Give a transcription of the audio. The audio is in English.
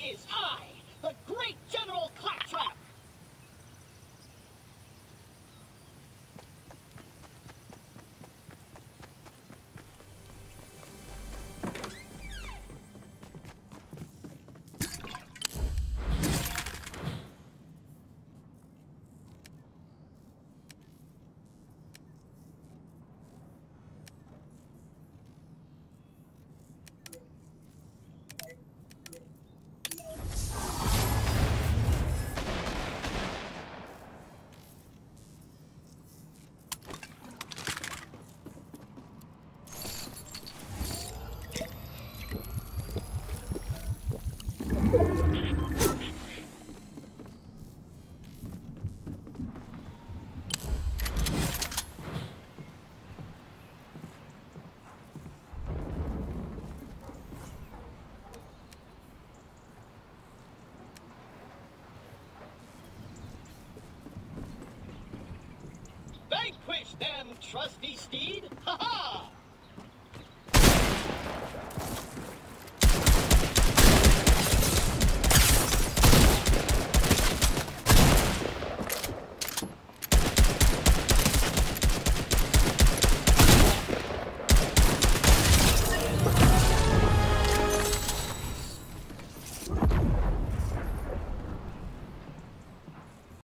is I, Trusty steed! Ha ha!